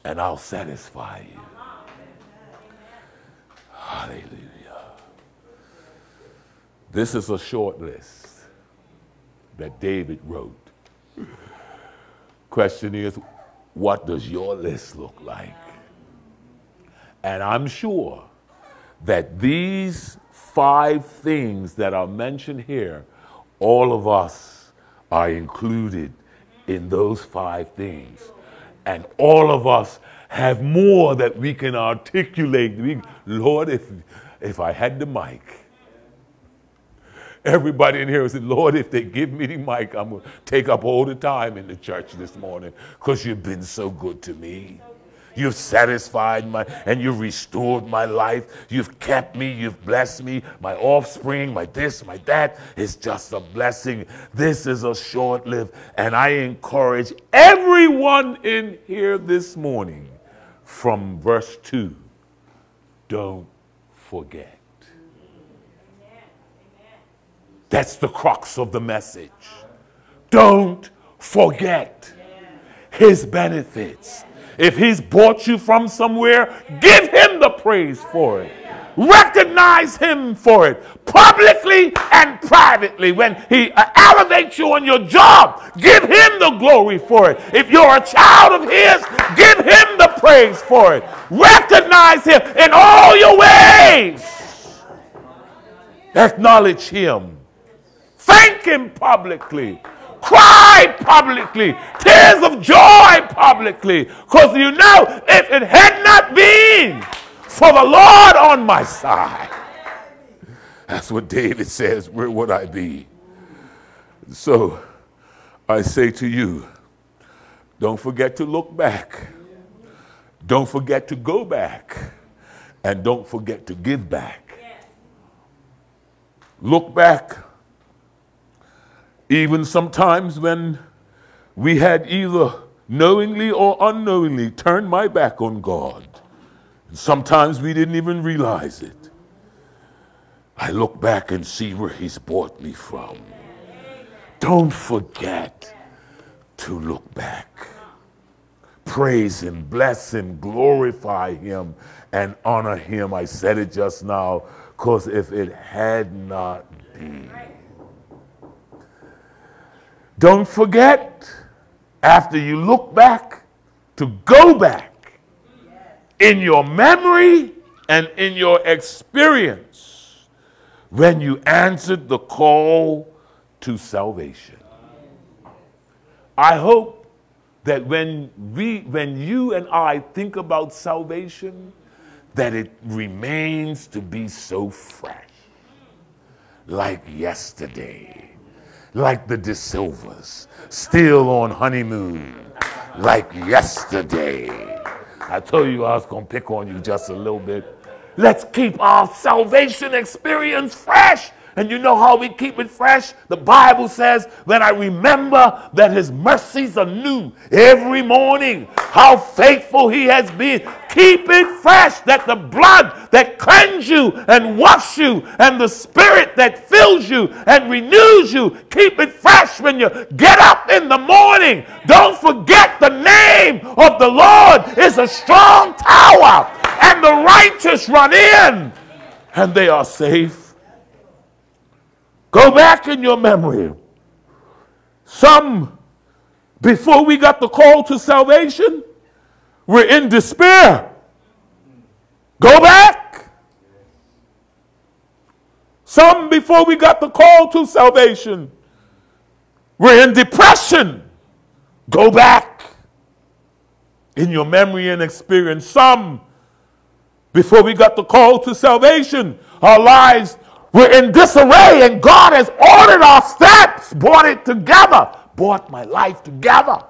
[SPEAKER 2] And I'll satisfy you. Hallelujah. This is a short list that David wrote. Question is, what does your list look like? And I'm sure that these five things that are mentioned here, all of us are included in those five things. And all of us have more that we can articulate. We, Lord, if, if I had the mic, Everybody in here said, Lord, if they give me the mic, I'm going to take up all the time in the church this morning because you've been so good to me. You've satisfied my, and you've restored my life. You've kept me. You've blessed me. My offspring, my this, my that is just a blessing. This is a short lived. And I encourage everyone in here this morning from verse 2 don't forget. That's the crux of the message. Don't forget his benefits. If he's brought you from somewhere, give him the praise for it. Recognize him for it publicly and privately. When he uh, elevates you on your job, give him the glory for it. If you're a child of his, give him the praise for it. Recognize him in all your ways. Acknowledge him Thank Him publicly. Cry publicly. Tears of joy publicly. Because you know, if it had not been for the Lord on my side, that's what David says, where would I be? So I say to you, don't forget to look back. Don't forget to go back. And don't forget to give back. Look back. Even sometimes when we had either knowingly or unknowingly turned my back on God. Sometimes we didn't even realize it. I look back and see where He's brought me from. Don't forget to look back. Praise Him, bless Him, glorify Him, and honor Him. I said it just now because if it had not been. Don't forget, after you look back, to go back in your memory and in your experience when you answered the call to salvation. I hope that when we when you and I think about salvation that it remains to be so fresh like yesterday like the De Silvas still on honeymoon like yesterday. I told you I was going to pick on you just a little bit. Let's keep our salvation experience fresh and you know how we keep it fresh? The Bible says, when I remember that his mercies are new every morning, how faithful he has been. Keep it fresh that the blood that cleanses you and washes you and the spirit that fills you and renews you, keep it fresh when you get up in the morning. Don't forget the name of the Lord is a strong tower and the righteous run in and they are safe. Go back in your memory. Some, before we got the call to salvation, were in despair. Go back. Some, before we got the call to salvation, were in depression. Go back in your memory and experience. Some, before we got the call to salvation, our lives we're in disarray, and God has ordered our steps, brought it together, brought my life together.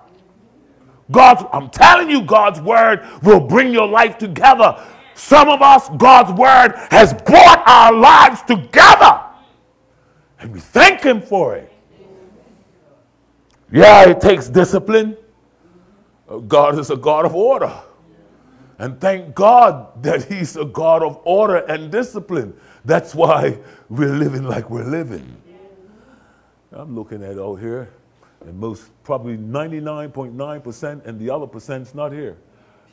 [SPEAKER 2] God's, I'm telling you, God's word will bring your life together. Some of us, God's word has brought our lives together. And we thank Him for it. Yeah, it takes discipline. Uh, God is a God of order. And thank God that He's a God of order and discipline. That's why we're living like we're living. I'm looking at out here, and most probably 99.9%, and the other percent's not here.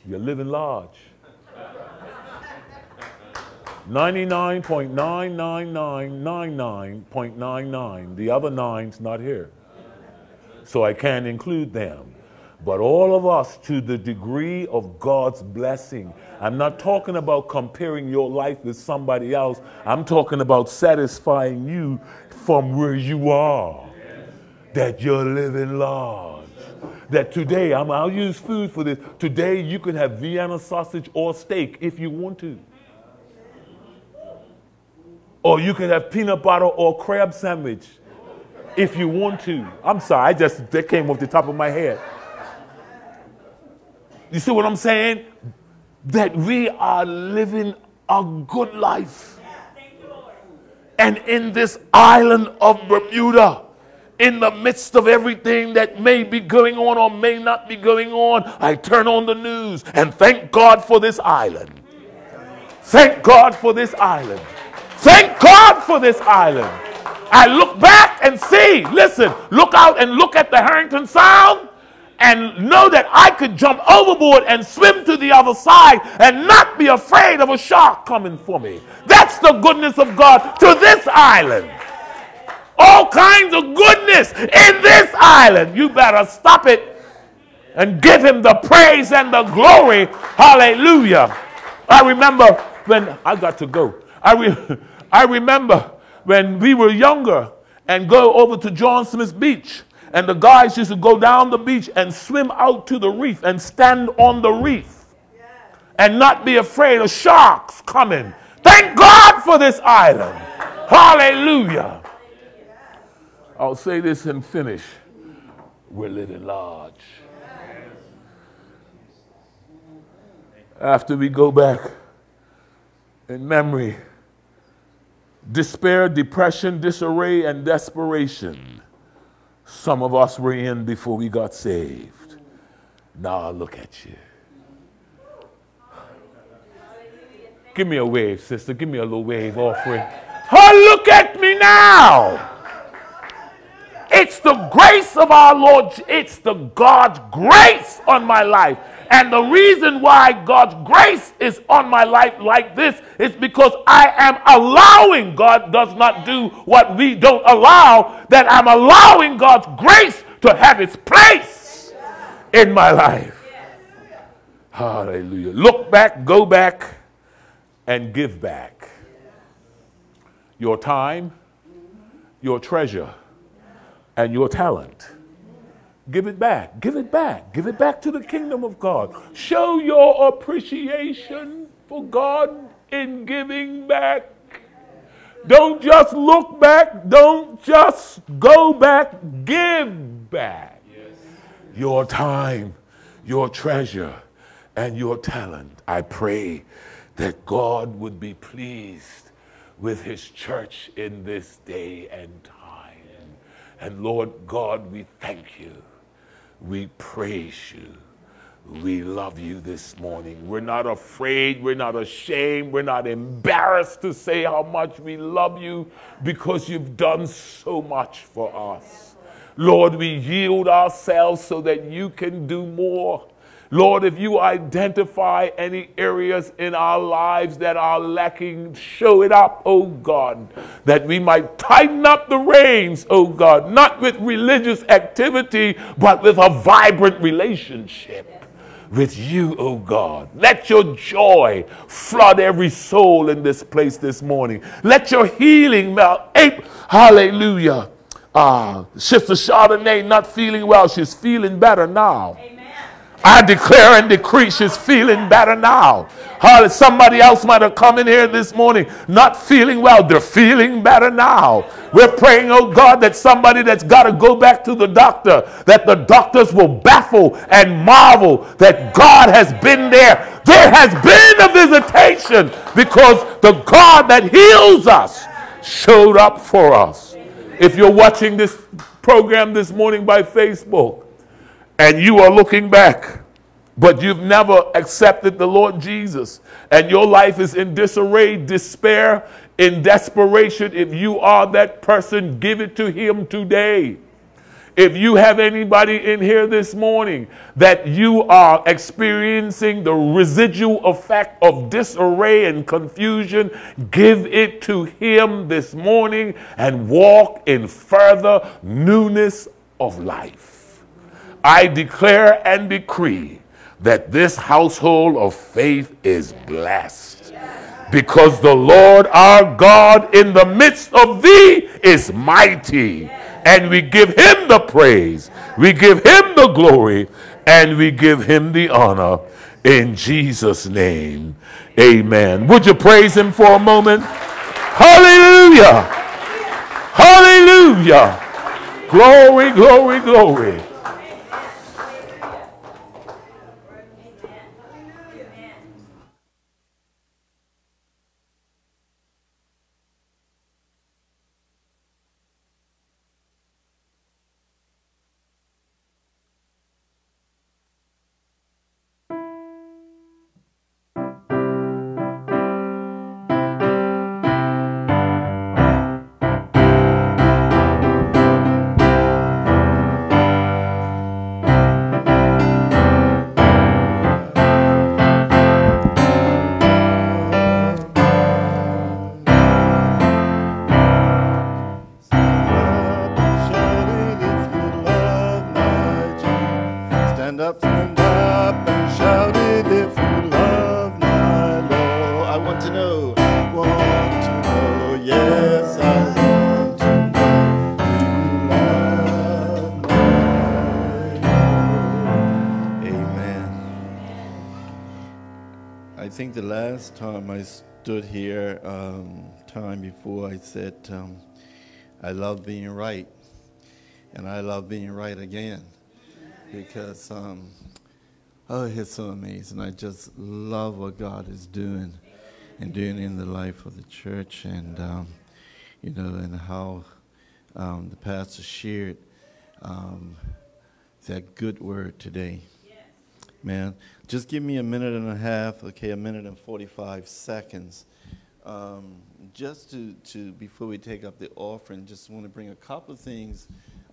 [SPEAKER 2] You're living large. 99.99999.99. The other nine's not here. So I can't include them but all of us to the degree of God's blessing. I'm not talking about comparing your life with somebody else. I'm talking about satisfying you from where you are. That you're living large. That today, i will use food for this. Today, you can have Vienna sausage or steak if you want to. Or you can have peanut butter or crab sandwich if you want to. I'm sorry, I just that came off the top of my head. You see what I'm saying? That we are living a good life. And in this island of Bermuda, in the midst of everything that may be going on or may not be going on, I turn on the news and thank God for this island. Thank God for this island. Thank God for this island. I look back and see, listen, look out and look at the Harrington Sound and know that I could jump overboard and swim to the other side and not be afraid of a shark coming for me. That's the goodness of God to this island. All kinds of goodness in this island. You better stop it and give him the praise and the glory. Hallelujah. I remember when I got to go. I, re- [LAUGHS] I remember when we were younger and go over to John Smith Beach and the guys used to go down the beach and swim out to the reef and stand on the reef and not be afraid of sharks coming. Thank God for this island. Hallelujah. I'll say this and finish. We're living large. after we go back in memory, despair, depression, disarray, and desperation. Some of us were in before we got saved. Now look at you. Give me a wave, sister. Give me a little wave offering. Oh, look at me now. It's the grace of our Lord. It's the God's grace on my life. And the reason why God's grace is on my life like this is because I am allowing, God does not do what we don't allow, that I'm allowing God's grace to have its place in my life. Hallelujah. Look back, go back, and give back your time, your treasure, and your talent. Give it back. Give it back. Give it back to the kingdom of God. Show your appreciation for God in giving back. Don't just look back. Don't just go back. Give back your time, your treasure, and your talent. I pray that God would be pleased with his church in this day and time. And Lord God, we thank you. We praise you. We love you this morning. We're not afraid. We're not ashamed. We're not embarrassed to say how much we love you because you've done so much for us. Lord, we yield ourselves so that you can do more. Lord, if you identify any areas in our lives that are lacking, show it up, oh God, that we might tighten up the reins, oh God, not with religious activity, but with a vibrant relationship with you, oh God. Let your joy flood every soul in this place this morning. Let your healing melt. Hallelujah. Ah, Sister Chardonnay not feeling well. She's feeling better now. Amen. I declare and decree she's feeling better now. Somebody else might have come in here this morning not feeling well. They're feeling better now. We're praying, oh God, that somebody that's got to go back to the doctor, that the doctors will baffle and marvel that God has been there. There has been a visitation because the God that heals us showed up for us. If you're watching this program this morning by Facebook, and you are looking back, but you've never accepted the Lord Jesus, and your life is in disarray, despair, in desperation, if you are that person, give it to Him today. If you have anybody in here this morning that you are experiencing the residual effect of disarray and confusion, give it to Him this morning and walk in further newness of life. I declare and decree that this household of faith is blessed. Because the Lord our God in the midst of thee is mighty. And we give him the praise, we give him the glory, and we give him the honor in Jesus' name. Amen. Would you praise him for a moment? Hallelujah! Hallelujah! Glory, glory, glory.
[SPEAKER 1] Time I stood here, um, time before, I said, um, I love being right. And I love being right again. Because um, Oh, it's so amazing. I just love what God is doing and doing in the life of the church and, um, you know, and how um, the pastor shared um, that good word today. Man, just give me a minute and a half, okay, a minute and 45 seconds. Um, just to, to, before we take up the offering, just want to bring a couple of things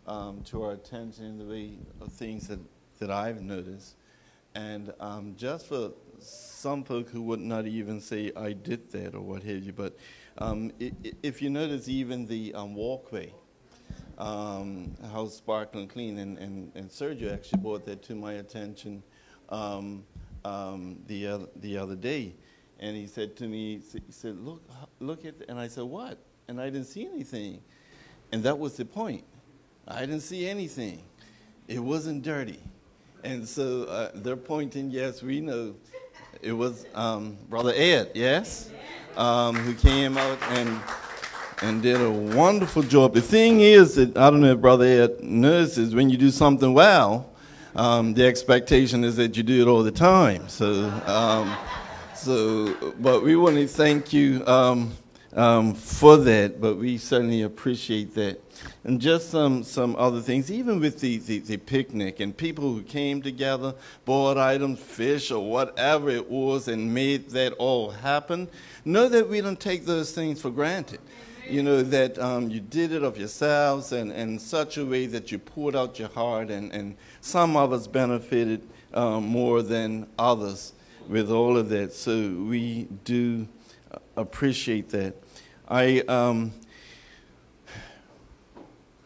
[SPEAKER 1] um, to our attention, the way of things that, that I've noticed. And um, just for some folk who would not even say, I did that or what have you, but um, if you notice even the um, walkway, um, how sparkling clean, and, and, and Sergio actually brought that to my attention um, um, the, other, the other day. And he said to me, he said, look, look at, and I said, what? And I didn't see anything. And that was the point. I didn't see anything. It wasn't dirty. And so uh, they're pointing, yes, we know. It was um, Brother Ed, yes, um, who came out and and did a wonderful job. The thing is that I don't know if Brother Ed knows is when you do something well, um, the expectation is that you do it all the time. So, um, so, but we want to thank you um, um, for that. But we certainly appreciate that, and just some some other things. Even with the, the, the picnic and people who came together, bought items, fish or whatever it was, and made that all happen. Know that we don't take those things for granted you know, that um, you did it of yourselves and in such a way that you poured out your heart, and, and some of us benefited um, more than others with all of that. So we do appreciate that. I, um,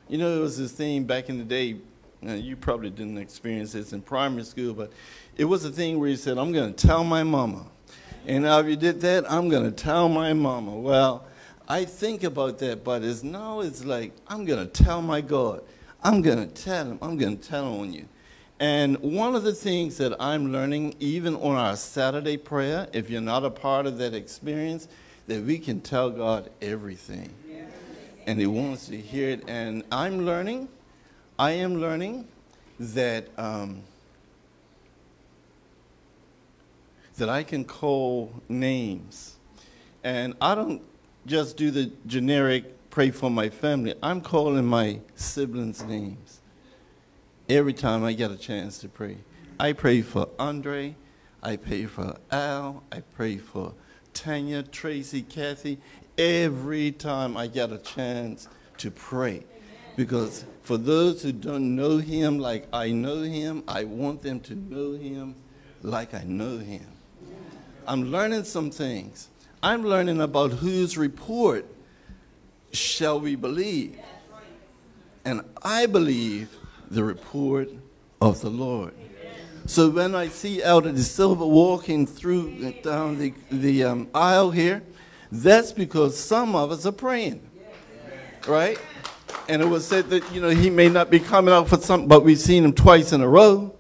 [SPEAKER 1] you know, there was this thing back in the day, now, you probably didn't experience this in primary school, but it was a thing where you said, I'm going to tell my mama. And now if you did that, I'm going to tell my mama. Well, I think about that, but it's now it's like, I'm going to tell my God. I'm going to tell him. I'm going to tell on you. And one of the things that I'm learning, even on our Saturday prayer, if you're not a part of that experience, that we can tell God everything. And He wants to hear it. And I'm learning, I am learning that, um, that I can call names. And I don't just do the generic pray for my family. I'm calling my siblings' names every time I get a chance to pray. I pray for Andre. I pray for Al. I pray for Tanya, Tracy, Kathy. Every time I get a chance to pray. Because for those who don't know him like I know him, I want them to know him like I know him. I'm learning some things. I'm learning about whose report shall we believe. And I believe the report of the Lord. So when I see Elder De Silva walking through down the, the um, aisle here, that's because some of us are praying. Right? And it was said that, you know, he may not be coming out for something, but we've seen him twice in a row.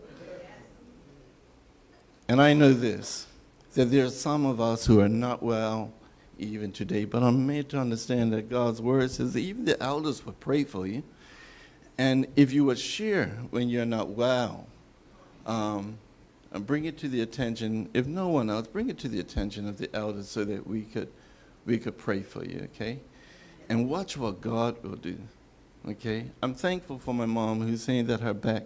[SPEAKER 1] And I know this that there are some of us who are not well even today, but I'm made to understand that God's word says even the elders will pray for you. And if you would share when you're not well, um, bring it to the attention, if no one else, bring it to the attention of the elders so that we could, we could pray for you, okay? And watch what God will do, okay? I'm thankful for my mom who's saying that her back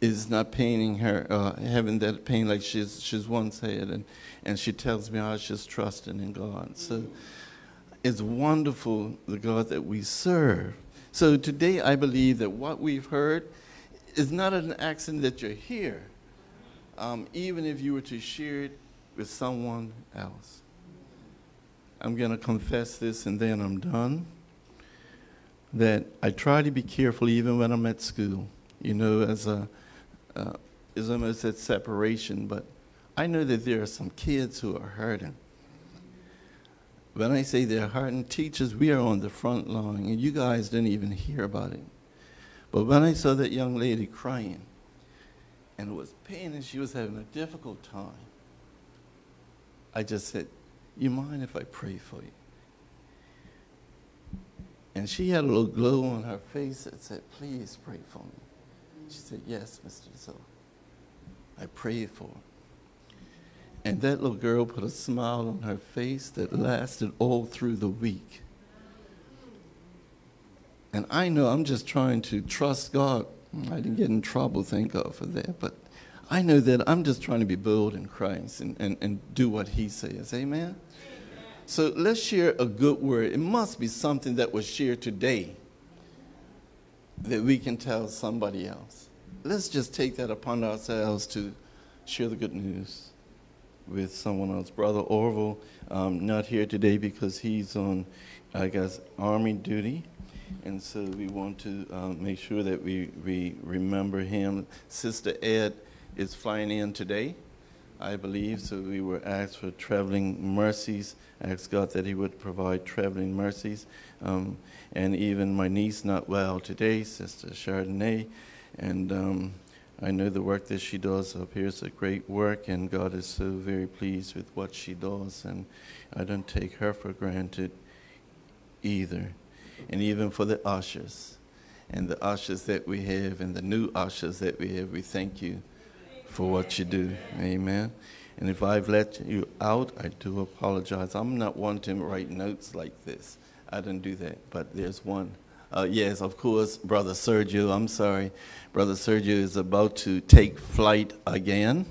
[SPEAKER 1] is not paining her, uh, having that pain like she's, she's once had. And, and she tells me how she's trusting in God. So it's wonderful, the God that we serve. So today I believe that what we've heard is not an accident that you're here, um, even if you were to share it with someone else. I'm going to confess this and then I'm done. That I try to be careful even when I'm at school. You know, as a uh, is almost at separation, but I know that there are some kids who are hurting. When I say they're hurting, teachers, we are on the front line, and you guys didn't even hear about it. But when I saw that young lady crying, and it was pain, and she was having a difficult time, I just said, You mind if I pray for you? And she had a little glow on her face that said, Please pray for me. She said, Yes, Mr. Silva. I prayed for her. And that little girl put a smile on her face that lasted all through the week. And I know I'm just trying to trust God. I didn't get in trouble, thank God for that. But I know that I'm just trying to be bold in Christ and, and, and do what He says. Amen? So let's share a good word. It must be something that was shared today that we can tell somebody else. Let's just take that upon ourselves to share the good news with someone else. Brother Orville, um, not here today because he's on, I guess, army duty. And so we want to um, make sure that we, we remember him. Sister Ed is flying in today, I believe, so we were asked for traveling mercies. Asked God that He would provide traveling mercies. Um, and even my niece, not well today, Sister Chardonnay. And um, I know the work that she does up here is a great work, and God is so very pleased with what she does. And I don't take her for granted either and even for the ushers and the ushers that we have and the new ushers that we have. We thank you for what you do. Amen. And if I've let you out, I do apologize. I'm not one to write notes like this. I don't do that, but there's one. Uh, yes, of course, Brother Sergio. I'm sorry. Brother Sergio is about to take flight again.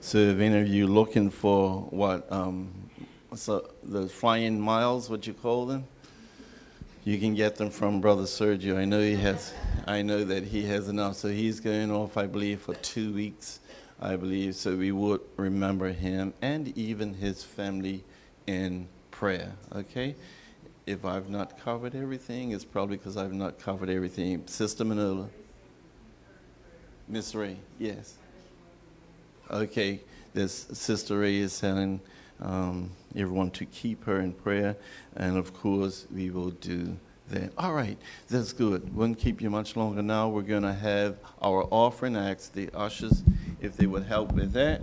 [SPEAKER 1] So if any of you looking for what, um, so the flying miles, what you call them? You can get them from Brother Sergio. I know he has. I know that he has enough. So he's going off, I believe, for two weeks. I believe so. We would remember him and even his family in prayer. Okay. If I've not covered everything, it's probably because I've not covered everything. Sister Manola. Miss Ray. Yes. Okay. This Sister Ray is telling um, everyone to keep her in prayer. And of course, we will do that. All right, that's good. Won't keep you much longer now. We're going to have our offering. I ask the ushers if they would help with that.